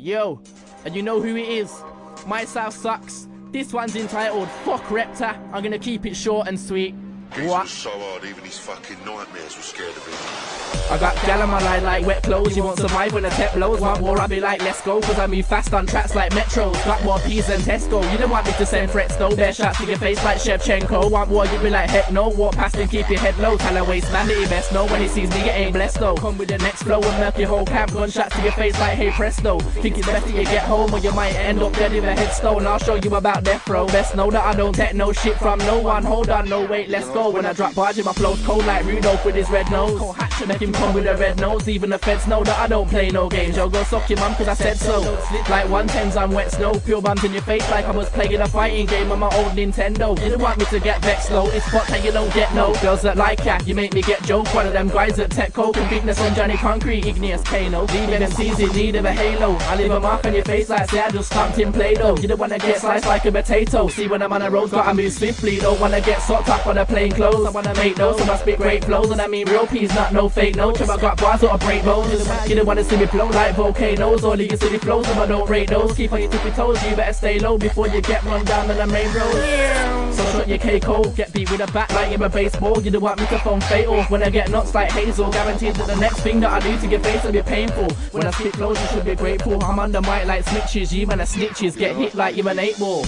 Yo, and you know who it is? My South sucks. This one's entitled Fuck Repta. I'm gonna keep it short and sweet. What? so hard, even his fucking nightmares were scared of him. I got gal on my line like wet clothes. You won't survive when the tech blows. Want war, I'll be like, let's go. Cause I move fast on tracks like metros. Got more P's than Tesco. You don't want me to send threats though. Bare shots to your face like Shevchenko. Want war, you be like, heck no. Walk past and keep your head low. Tell a waste man that he best know. When he sees me, it ain't blessed though. Come with the next flow and milk your whole camp. Gunshots to your face like, hey presto. Think it's best that you get home or you might end up dead in a headstone. I'll show you about death row. Best know that I don't take no shit from no one. Hold on, no wait, let's go. When I drop barge, my flow's cold like Rudolph with his red nose. Hatcher make him come with a red nose. Even the feds know that I don't play no games. Yo, go suck your mum cause I said so. Like 110s on wet snow. Pure bums in your face like I was playing a fighting game on my old Nintendo. You didn't want me to get vexed though. It's spots that you don't get no. Girls that like ya, you make me get joke. One of them guys that tech coke and weakness on Johnny Concrete. Igneous Kano. Leave MCs in need of a halo. I leave a mark on your face like say I just stomped in Play-Doh. You don't wanna get sliced like a potato. See when I'm on the road, gotta move swiftly. Don't wanna get socked up on a plain clothes. I wanna make those, so I spit great flows. And I mean real peas, not no fake If I got bars or break bones. You don't wanna see me blow like volcanoes. Only you see the flows if I don't rate those. Keep on your tippy toes, you better stay low before you get run down on the main road. So shut your K code, get beat with a bat like you're a baseball. You don't want me to phone fatal. When I get nuts like Hazel, guaranteed that the next thing that I do to your face will be painful. When I spit flows, you should be grateful. I'm on the mic like snitches, you man are snitches. Get hit like you're an eight ball.